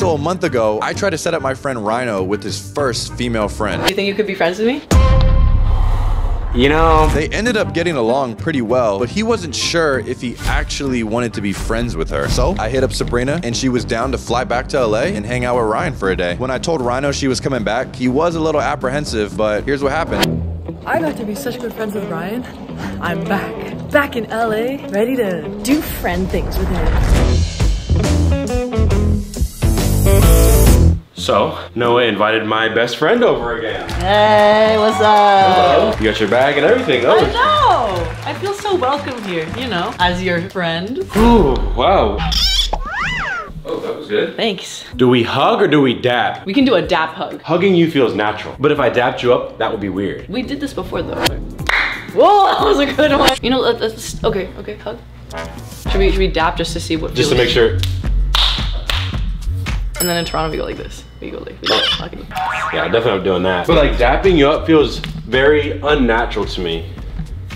So a month ago, I tried to set up my friend Rhino with his first female friend. Do you think you could be friends with me? You know, They ended up getting along pretty well, but he wasn't sure if he actually wanted to be friends with her. So I hit up Sabrina, and she was down to fly back to LA and hang out with Ryan for a day. When I told Rhino she was coming back, he was a little apprehensive, but here's what happened. I got to be such good friends with Ryan. I'm back. Back in LA, ready to do friend things with him. So Noah invited my best friend over again. Hey, what's up? Hello. You got your bag and everything. I Oh, know. I feel so welcome here, you know, as your friend. Ooh, wow. Oh, that was good. Thanks. Do we hug or do we dap? We can do a dap hug. Hugging you feels natural, but if I dapped you up, that would be weird. We did this before though. Whoa, that was a good one. You know, let- let's, okay, okay, hug. Should we, should we dap just to see what Just to make sure. And then in Toronto we go like this. We go like, we go like. Yeah, definitely not doing that. But like dapping you up feels very unnatural to me.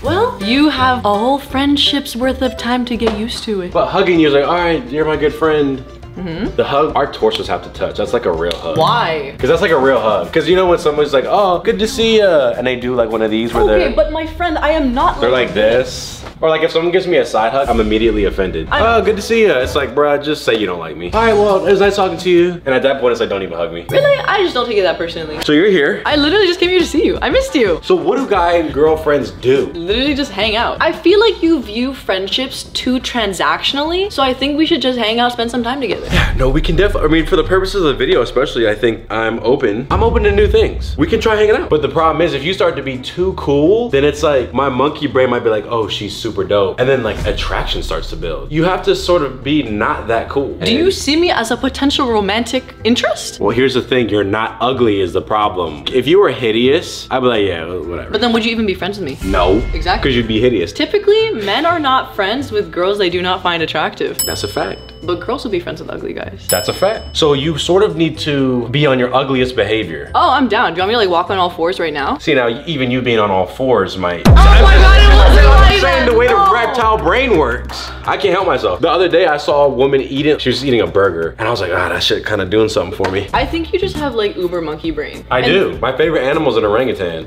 Well, you have a whole friendship's worth of time to get used to it. But hugging you is like, all right, you're my good friend. Mm-hmm. The hug, our torsos have to touch. That's like a real hug. Why? Because that's like a real hug. Because you know when someone's like, oh, good to see ya, and they do like one of these where Okay, they're, Okay, but my friend, I am not they're like this. Or like if someone gives me a side hug, I'm immediately offended. I'm- oh, good to see ya. It's like, bruh, just say you don't like me. All right, well, it was nice talking to you. And at that point, it's like, don't even hug me. Really? I just don't take it that personally. So you're here. I literally just came here to see you. I missed you. So what do guy and girlfriends do? Literally just hang out. I feel like you view friendships too transactionally, so I think we should just hang out, spend some time together. No, we can definitely, I mean, for the purposes of the video especially, I think I'm open. I'm open to new things. We can try hanging out. But the problem is if you start to be too cool, then it's like my monkey brain might be like, oh, she's super dope. And then like attraction starts to build. You have to sort of be not that cool. Do you see me as a potential romantic interest? Well, here's the thing. You're not ugly is the problem. If you were hideous, I'd be like, yeah, whatever. But then would you even be friends with me? no. Exactly. Because you'd be hideous. Typically, men are not friends with girls they do not find attractive. That's a fact. But girls will be friends with ugly guys. That's a fact. So you sort of need to be on your ugliest behavior. Oh, I'm down. Do you want me to like walk on all fours right now? See now, even you being on all fours might. Oh my god, it wasn't I'm saying the way the No. reptile brain works. I can't help myself. The other day I saw a woman eating, she was eating a burger, and I was like, ah, that shit kind of doing something for me. I think you just have like uber monkey brain. I And do. My favorite animal is an orangutan.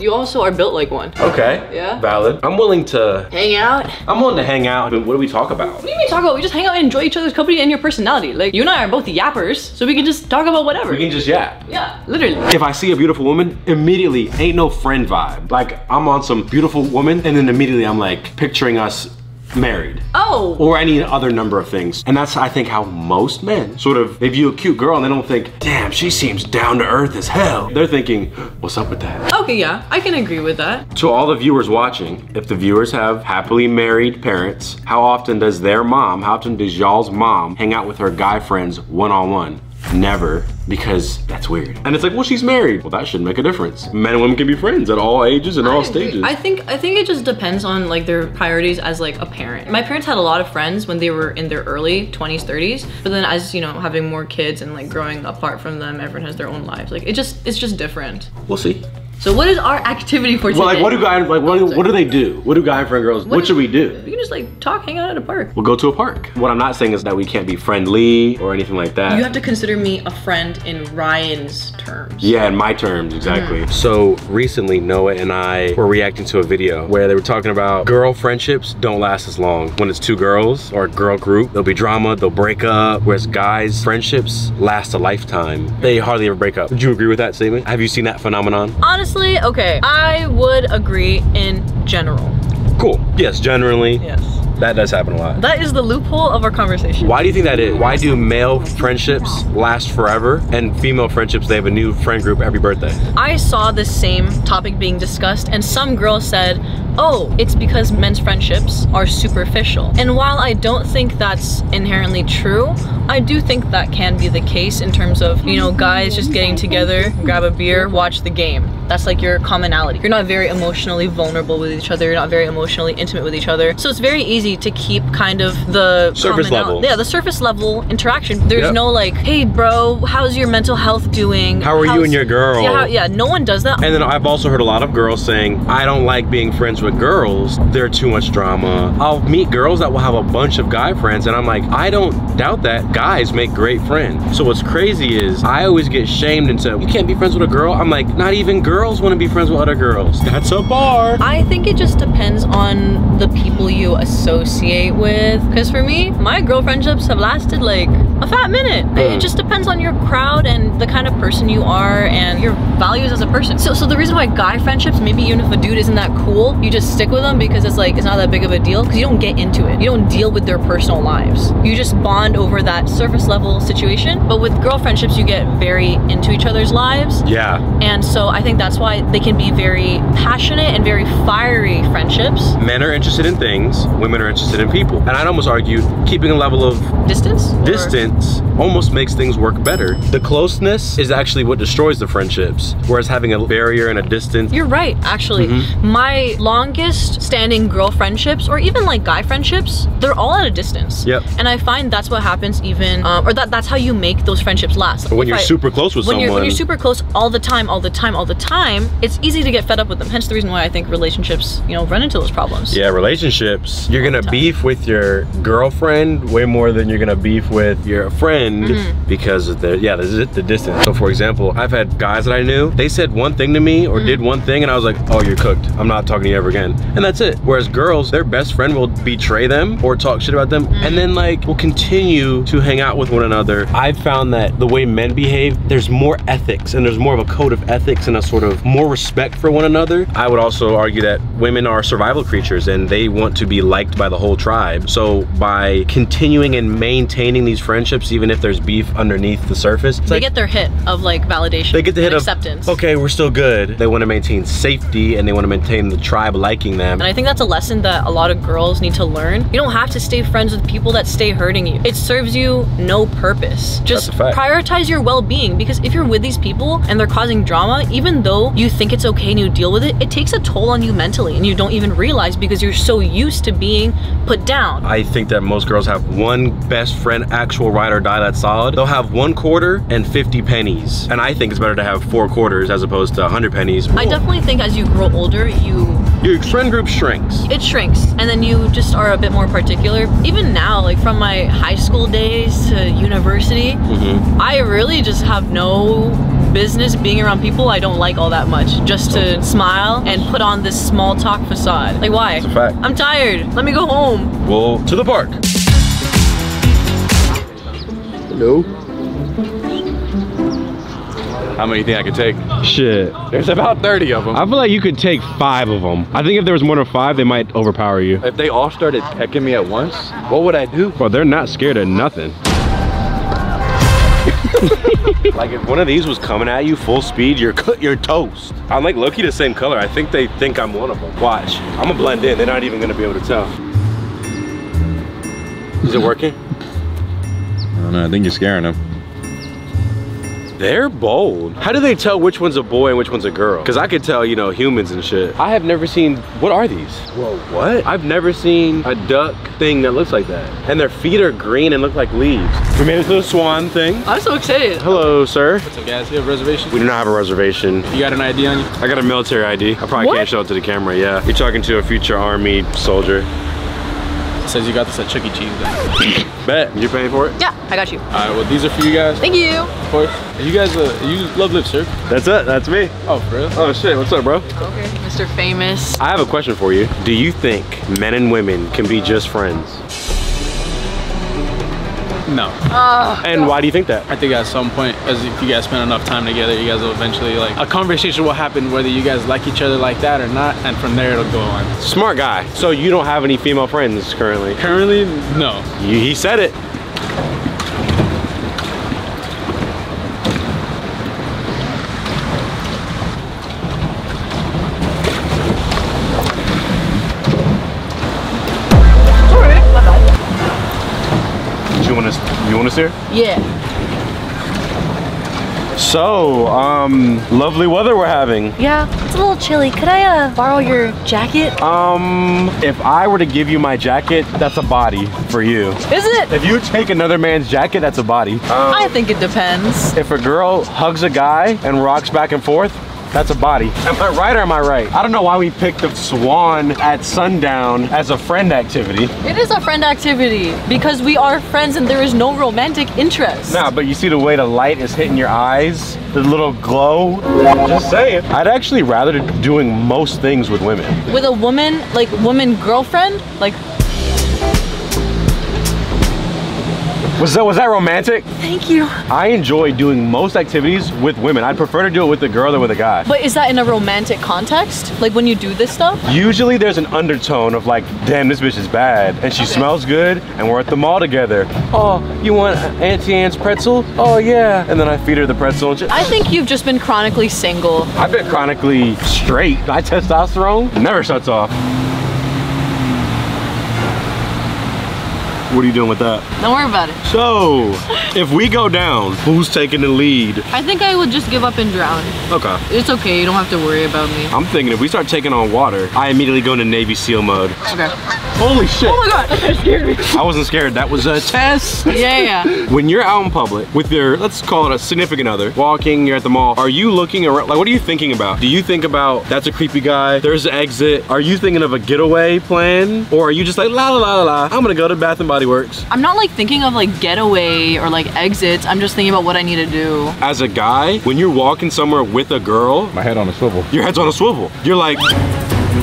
You also are built like one. Okay. Yeah? Valid. I'm willing to. Hang out. I'm willing to hang out. But what do we talk about? What do you mean talk about? We just hang out and enjoy each other's company and your personality. Like you and I are both yappers, so we can just talk about whatever. We can just yap. yeah, literally. If I see a beautiful woman, immediately ain't no friend vibe. Like I'm on some beautiful woman, and then immediately I'm like picturing us married. Oh, or any other number of things. And that's, I think, how most men sort of, they view a cute girl and they don't think, damn, she seems down to earth as hell. They're thinking, what's up with that? okay, yeah, I can agree with that. To all the viewers watching, if the viewers have happily married parents, how often does their mom, how often does y'all's mom hang out with her guy friends one-on-one? Never, because that's weird. And it's like, well, she's married. Well, that shouldn't make a difference. Men and women can be friends at all ages and all agree. stages. I think I think it just depends on like their priorities as like a parent. My parents had a lot of friends when they were in their early 20s, 30s, but then as you know, having more kids and like growing apart from them, everyone has their own lives. Like it just it's just different. we'll see. So what is our activity for today? Well, like, what do guys, like, what, what do they do? What do guy friend girls, what, should we do? We can just like talk, hang out at a park. We'll go to a park. What I'm not saying is that we can't be friendly or anything like that. You have to consider me a friend in Ryan's terms. yeah, in my terms, exactly. Mm. So recently, Noah and I were reacting to a video where they were talking about girl friendships don't last as long. When it's two girls or a girl group, there'll be drama, they'll break up, whereas guys' friendships last a lifetime. They hardly ever break up. Would you agree with that statement? Have you seen that phenomenon? Honestly, okay, I would agree in general. Cool. Yes, generally, Yes. that does happen a lot. That is the loophole of our conversation. Why do you think that is? Why do male friendships last forever and female friendships, they have a new friend group every birthday? I saw this same topic being discussed, and some girl said, Oh, it's because men's friendships are superficial. And while I don't think that's inherently true, I do think that can be the case in terms of, you know, guys just getting together, grab a beer, watch the game. That's like your commonality. You're not very emotionally vulnerable with each other, you're not very emotionally intimate with each other. So it's very easy to keep kind of the Surface level. Yeah, the surface level interaction. There's Yep. no like, hey bro, how's your mental health doing? How are you and your girl? Yeah, how- yeah, no one does that. And then I've also heard a lot of girls saying, I don't like being friends with with girls, they're too much drama. I'll meet girls that will have a bunch of guy friends, and I'm like, I don't doubt that guys make great friends. So what's crazy is I always get shamed and said, you can't be friends with a girl. I'm like, not even girls want to be friends with other girls. That's a bar. I think it just depends on the people you associate with. Because for me, my girl friendships have lasted like a fat minute. It Mm. just depends on your crowd and the kind of person you are and your values as a person. So, so the reason why guy friendships, maybe even if a dude isn't that cool, you just stick with them because it's like it's not that big of a deal because you don't get into it. You don't deal with their personal lives. You just bond over that surface level situation. But with girl friendships, you get very into each other's lives. Yeah. And so I think that's why they can be very passionate and very fiery friendships. Men are interested in things, women are interested in people. And I'd almost argue keeping a level of Distance? Or- distance almost makes things work better. The closeness is actually what destroys the friendships, whereas having a barrier and a distance. You're right, actually. Mm-hmm. My longest standing girl friendships, or even like guy friendships, they're all at a distance. Yep. And I find that's what happens even, um, or that, that's how you make those friendships last. when If you're I- super close with when someone. you're, when you're super close all the time, all the time, all the time, it's easy to get fed up with them. Hence the reason why I think relationships, you know, run into those problems. yeah, relationships. You're gonna beef with your girlfriend way more than you're gonna beef with your friend Mm-hmm. because of the yeah, the, the distance. So for example, I've had guys that I knew, they said one thing to me or Mm-hmm. did one thing and I was like, oh, you're cooked. I'm not talking to you ever again. And that's it. Whereas girls, their best friend will betray them or talk shit about them Mm-hmm. and then like will continue to hang out with one another. I've found that the way men behave, there's more ethics and there's more of a code of ethics and a sort of more respect for one another. I would also argue that women are survival creatures and they want to be liked by the whole tribe. So by continuing and maintaining these friendships, even if there's beef underneath the surface, it's They like- get their hit of like validation. they get the hit and of acceptance. Okay, we're still good. They want to maintain safety and they want to maintain the tribe liking them. And I think that's a lesson that a lot of girls need to learn. You don't have to stay friends with people that stay hurting you. It serves you no purpose. Just That's a fact. prioritize your well-being because if you're with these people and they're causing drama, even though you think it's okay and you deal with it, it takes a toll on you mentally and you don't even realize because you're so used to being put down. I think that most girls have one best friend, actual ride or die that's solid. They'll have one quarter and 50 pennies. And I think it's better to have four quarters as opposed to 100 pennies. I definitely think as you grow older, you Your friend group shrinks. it shrinks and then you just are a bit more particular even now like from my high school days to university Mm-hmm. i really just have no business being around people i don't like all that much just to smile and put on this small talk facade like why It's a fact. i'm tired let me go home Well, to the park. No. How many do you think I could take? Shit. There's about 30 of them. I feel like you could take five of them. I think if there was more than five, they might overpower you. if they all started pecking me at once, what would I do? Well, they're not scared of nothing. like if one of these was coming at you full speed, you're cut, you're toast. I'm like lowkey the same color. I think they think I'm one of them. Watch, I'm gonna blend in. They're not even gonna be able to tell. Is it working? I don't know. I think you're scaring them. They're bold. How do they tell which one's a boy and which one's a girl? Because I could tell, you know, humans and shit. I have never seen, what are these? Whoa, what? I've never seen a duck thing that looks like that. And their feet are green and look like leaves. We made it to the swan thing. i'm so excited Hello, sir. What's up, guys? You have a reservation? We do not have a reservation. You got an ID on you? I got a military ID. I probably What? can't show it to the camera, yeah. You're talking to a future army soldier. It says you got this at Chuck E. Cheese. Then. Bet. you're paying for it? yeah i got you All right, well, these are for you guys, thank you of course. You guys, uh, you LoveLiveServe? That's it. That's me. Oh, for real? Oh, shit. What's up, bro? okay mr famous I have a question for you. Do you think men and women can be just friends? No. Ah. And why do you think that? I think at some point, as if you guys spend enough time together, you guys will eventually, like, a conversation will happen whether you guys like each other like that or not, and from there it'll go on. Smart guy. So you don't have any female friends currently? Currently, no. You- He said it. You want to? You want to steer? yeah So, um, lovely weather we're having. yeah it's a little chilly could i uh borrow your jacket Um, if I were to give you my jacket, that's a body for you. is it If you take another man's jacket, that's a body. Um, i think it depends if a girl hugs a guy and rocks back and forth, That's a body. Am I right or am I right? I don't know why we picked the swan at sundown as a friend activity. It is a friend activity because we are friends and there is no romantic interest. Nah, but you see the way the light is hitting your eyes? The little glow? Just saying. I'd actually rather doing most things with women. With a woman, like woman girlfriend, like Was that was that romantic? thank you. I enjoy doing most activities with women. I'd prefer to do it with a girl than with a guy. But is that in a romantic context? Like when you do this stuff? Usually there's an undertone of like, damn, this bitch is bad, and she Okay. smells good, and we're at the mall together. Oh, you want Auntie Anne's pretzel? Oh yeah. And then I feed her the pretzel. And she, I think you've just been chronically single. I've been chronically straight. My testosterone never shuts off. What are you doing with that? Don't worry about it. So, if we go down, who's taking the lead? I think I would just give up and drown. Okay. It's okay, you don't have to worry about me. I'm thinking if we start taking on water, I immediately go into Navy SEAL mode. Okay. Holy shit. Oh my god, that scared me. I wasn't scared. That was a test. Yeah, yeah. When you're out in public with your, let's call it a significant other, walking, you're at the mall, are you looking around, like what are you thinking about? Do you think about, that's a creepy guy, there's an exit, are you thinking of a getaway plan? Or are you just like, la la la la la, I'm gonna go to Bath and Body Works. I'm not like thinking of like getaway or like exits. I'm just thinking about what I need to do. As a guy, when you're walking somewhere with a girl, My head on a swivel. your head's on a swivel. You're like,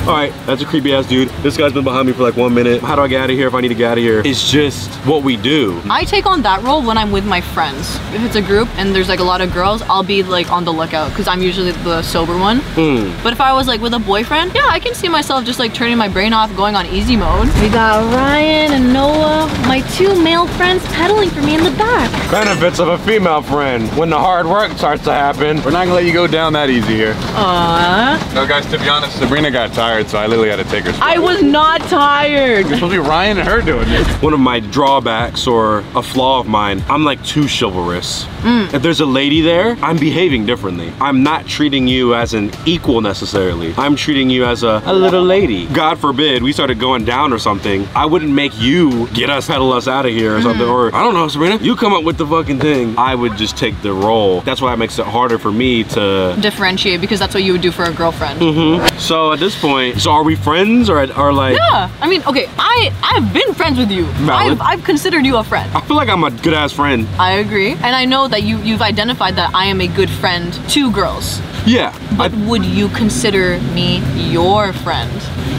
all right, that's a creepy ass dude. This guy's been behind me for like one minute. How do I get out of here if I need to get out of here? It's just what we do. I take on that role when I'm with my friends. If it's a group and there's like a lot of girls, I'll be like on the lookout because I'm usually the sober one. Hmm. But if I was like with a boyfriend, yeah, I can see myself just like turning my brain off, going on easy mode. We got Ryan and Noah, my two male friends pedaling for me in the back. Benefits of a female friend. When the hard work starts to happen, We're not gonna let you go down that easy here. Aww. No, guys, to be honest, Sabrina got tired, so I literally had to take her. spot. I was not tired. It's supposed to be Ryan and her doing this. one of my drawbacks or a flaw of mine, I'm like too chivalrous. Mm. If there's a lady there, I'm behaving differently. I'm not treating you as an equal necessarily. I'm treating you as a, a little lady. God forbid we started going down or something, I wouldn't make you get us, pedal us out of here or something. Mm. Or I don't know, Sabrina, you come up with the fucking thing. I would just take the role. That's why it makes it harder for me to Differentiate because that's what you would do for a girlfriend. Mm-hmm. so at this point, so are we friends or are like? Yeah, I mean, okay, I I've been friends with you. Valid. I've, I've considered you a friend. I feel like I'm a good ass friend. I agree, and I know that you you've identified that I am a good friend to girls. Yeah. But I- would you consider me your friend?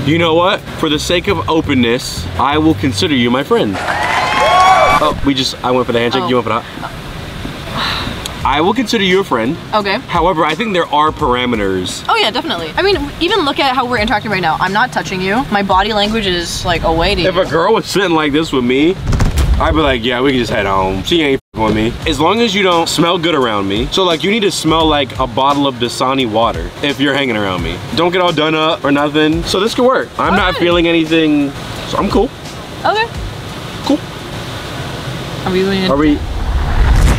You know what? For the sake of openness, I will consider you my friend. Oh, we just, I went for the handshake, Oh. you went for that. I will consider you a friend. Okay. However, I think there are parameters. Oh yeah, definitely. I mean, even look at how we're interacting right now. I'm not touching you. My body language is like away to If you. a girl was sitting like this with me, I'd be like, yeah, we can just head home. She ain't f***ing with me. As long as you don't smell good around me. So like, you need to smell like a bottle of Dasani water if you're hanging around me. Don't get all done up or nothing. So this could work. I'm not feeling anything, so I'm cool. Okay. Cool. Are we? Are we?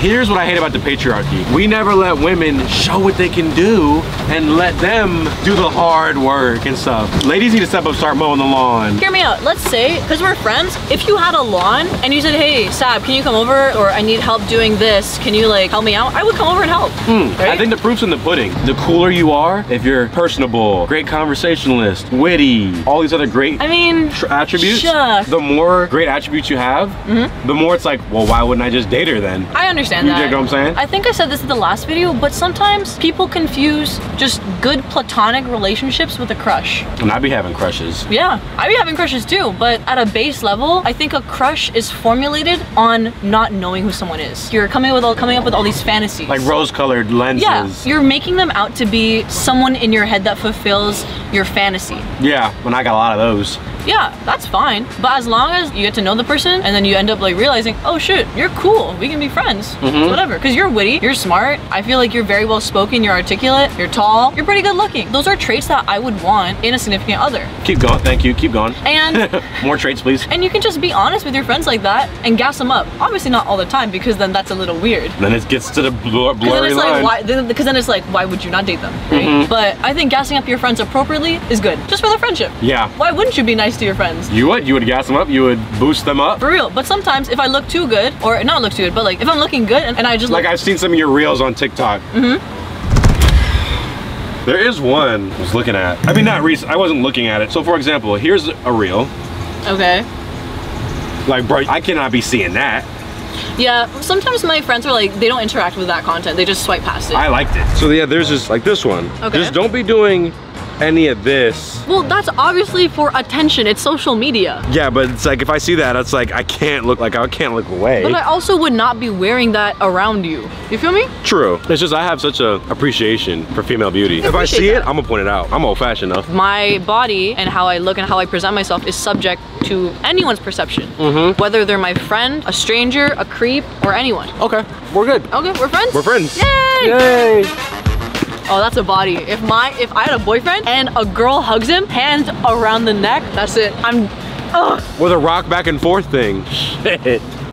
Here's what I hate about the patriarchy. We never let women show what they can do and let them do the hard work and stuff. Ladies need to step up, start mowing the lawn. Hear me out. Let's say, because we're friends, if you had a lawn and you said, hey, Sab, can you come over? Or I need help doing this. Can you like help me out? I would come over and help. Hmm. I Right? think the proof's in the pudding. The cooler you are, if you're personable, great conversationalist, witty, all these other great I mean, attributes, the more great attributes you have, mm-hmm. the more it's like, well, why wouldn't I just date her then? I understand You that. dig what I'm saying? I think I said this in the last video, but sometimes people confuse just good platonic relationships with a crush. And I be having crushes. Yeah, I be having crushes too, but at a base level, I think a crush is formulated on not knowing who someone is. You're coming with all, coming up with all these fantasies. Like rose-colored lenses. yeah, you're making them out to be someone in your head that fulfills your fantasy. Yeah, when I got a lot of those. Yeah, that's fine. But as long as you get to know the person and then you end up like realizing, oh shoot, you're cool. We can be friends. Mm-hmm. Whatever. Because you're witty, you're smart. I feel like you're very well spoken, you're articulate, you're tall, you're pretty good looking. Those are traits that I would want in a significant other. Keep going, thank you, keep going. And More traits, please. and you can just be honest with your friends like that and gas them up. Obviously not all the time because then that's a little weird. Then it gets to the blur- Because then blurry it's line. like why? Then, because then it's like why would you not date them? Right? Mm-hmm. But I think gassing up your friends appropriately is good, just for the friendship. Yeah. Why wouldn't you be nice to your friends? You would. You would gas them up. You would boost them up. For real. But sometimes if I look too good, or not look too good, but like if I'm looking good and, and I just Like I've seen some of your reels on TikTok. Mm-hmm. There is one I was looking at. I mean, not recent. I wasn't looking at it. So, for example, here's a reel. Okay. Like, bro, I cannot be seeing that. Yeah, sometimes my friends are like, they don't interact with that content. They just swipe past it. I liked it. So yeah, there's just like this one. Okay. Just don't be doing any of this. well, that's obviously for attention. It's social media. Yeah, but it's like if I see that, it's like I can't look like I can't look away. But I also would not be wearing that around you. You feel me? True. It's just I have such a appreciation for female beauty. If I see it. I'm gonna point it out. I'm old fashioned enough. My body and how I look and how I present myself is subject to anyone's perception. Mm-hmm. Whether they're my friend, a stranger, a creep, or anyone. Okay, we're good. Okay, we're friends? We're friends. Yay! Yay! Oh, that's a body. If my if I had a boyfriend and a girl hugs him, hands around the neck, that's it. I'm ugh. With a rock back and forth thing. Shit.